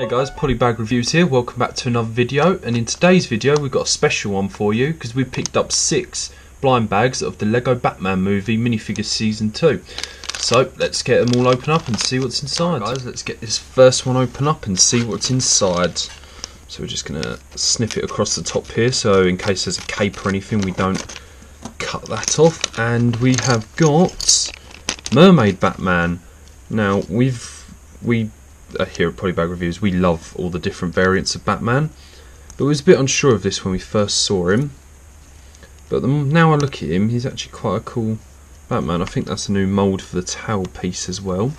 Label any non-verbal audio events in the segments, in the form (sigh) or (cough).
Hey guys, Polybag Reviews here, welcome back to another video and in today's video we've got a special one for you because we picked up six blind bags of the Lego Batman movie minifigure season 2. So let's get them all open up and see what's inside. Right, guys, let's get this first one open up and see what's inside. So we're just going to sniff it across the top here so in case there's a cape or anything we don't cut that off. And we have got Mermaid Batman. Now we've we Uh, here at Polybag Reviews we love all the different variants of Batman, but we was a bit unsure of this when we first saw him. But the, now I look at him, he's actually quite a cool Batman. I think that's a new mould for the towel piece as well.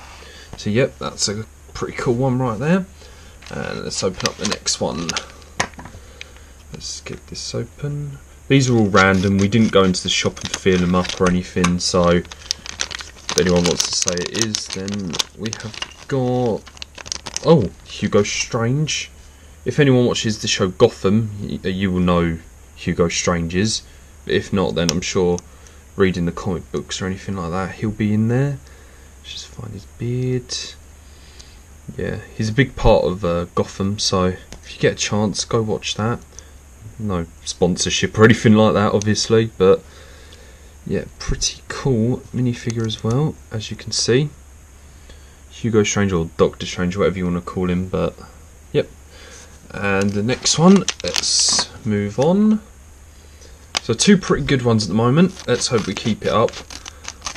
So yep, that's a pretty cool one right there. And let's open up the next one. Let's get this open. These are all random. We didn't go into the shop and feel them up or anything. So if anyone wants to say it is, then we have got... Oh, Hugo Strange. If anyone watches the show Gotham, you will know Hugo Strange is. If not, then I'm sure reading the comic books or anything like that, he'll be in there. Let's just find his beard yeah, he's a big part of uh, Gotham. So if you get a chance, go watch that. No sponsorship or anything like that, obviously, but yeah, pretty cool minifigure as well, as you can see. Hugo Strange or Doctor Strange, whatever you want to call him, but yep. And the next one, let's move on. So two pretty good ones at the moment. Let's hope we keep it up.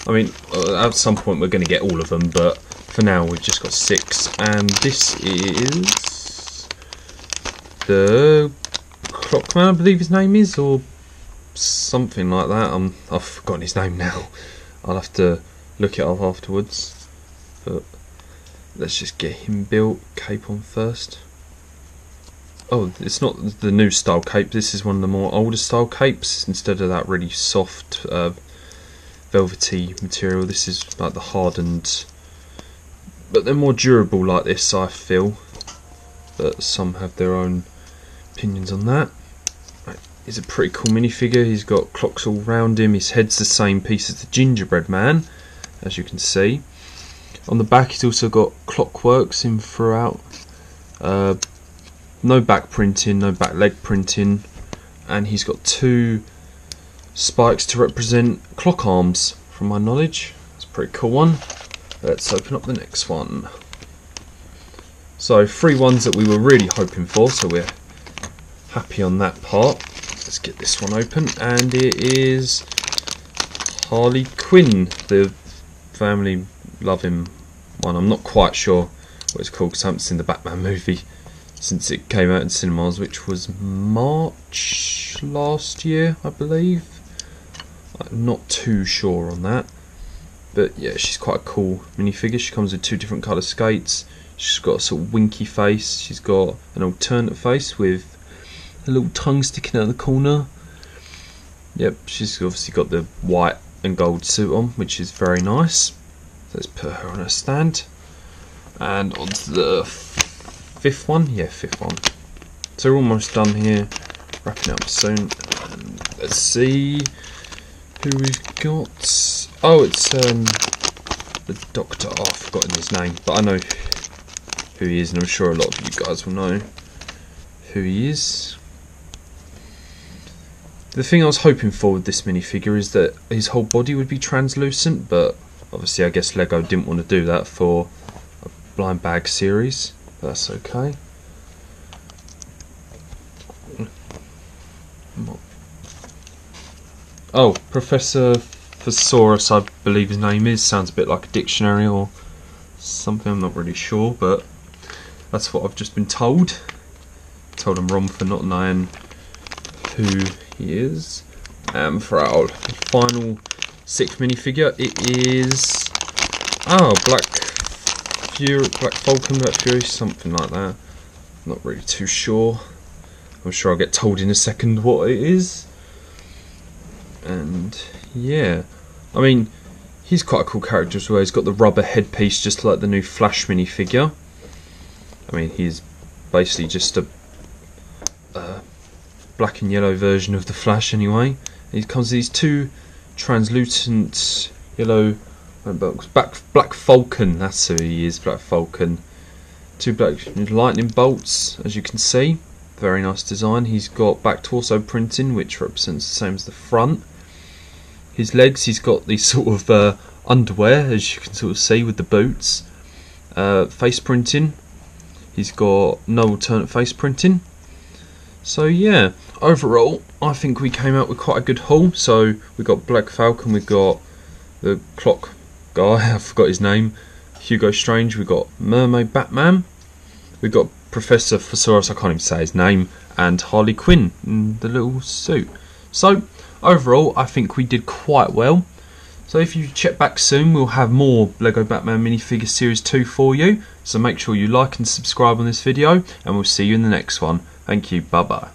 I mean, uh, at some point we're going to get all of them, but for now we've just got six and this is the Clockman I believe his name is or something like that I'm, I've forgotten his name now (laughs) I'll have to look it up afterwards but let's just get him built. Cape on first. Oh it's not the new style cape. This is one of the more older style capes. Instead of that really soft uh, velvety material this is like the hardened but they're more durable like this I feel. But some have their own opinions on that. Right, he's a pretty cool minifigure. He's got clocks all round him. His head's the same piece as the gingerbread man as you can see on the back he's also got clockworks in throughout uh, no back printing no back leg printing and he's got two spikes to represent clock arms from my knowledge it's a pretty cool one Let's open up the next one. So three ones that we were really hoping for, so we're happy on that part. Let's get this one open, and it is Harley Quinn, the family loving one. I'm not quite sure what it's called because I haven't seen the Batman movie since it came out in cinemas, which was March last year, I believe. I'm not too sure on that. But yeah, she's quite a cool minifigure. She comes with two different colour skates. She's got a sort of winky face. She's got an alternate face with a little tongue sticking out of the corner. Yep, she's obviously got the white and gold suit on, which is very nice. Let's put her on a stand. And on to the fifth one. Yeah, fifth one. So we're almost done here. Wrapping up soon. And let's see who we've got. Oh, it's um, the Doctor. Oh, I've forgotten his name, but I know who he is, and I'm sure a lot of you guys will know who he is. The thing I was hoping for with this minifigure is that his whole body would be translucent, but obviously I guess Lego didn't want to do that for a blind bag series. but That's okay. Oh, Professor Thesaurus, I believe his name is. Sounds a bit like a dictionary or something, I'm not really sure, but that's what I've just been told. Told I'm wrong for not knowing who he is. And for our final sixth minifigure, it is. Oh, Black Fury, Black Falcon, Black Fury, something like that. Not really too sure. I'm sure I'll get told in a second what it is. And yeah, I mean, he's quite a cool character as well. He's got the rubber headpiece just like the new Flash minifigure. I mean, he's basically just a, a black and yellow version of the Flash anyway. he comes with these two translucent yellow black Black Falcon. That's who he is, Black Falcon. Two black lightning bolts, as you can see. Very nice design. He's got back torso printing, which represents the same as the front. His legs, he's got these (laughs) sort of uh, underwear, as you can sort of see with the boots. Uh, face printing, he's got no alternate face printing. So yeah, overall, I think we came out with quite a good haul. So we got Black Falcon, we got the clock guy, (laughs) I forgot his name, Hugo Strange, we got Mermaid Batman, we got Professor Thesaurus, I can't even say his name, and Harley Quinn in the little suit. So overall, I think we did quite well. So if you check back soon, we'll have more LEGO Batman minifigure series 2 for you. So make sure you like and subscribe on this video, and we'll see you in the next one. Thank you, bye bye.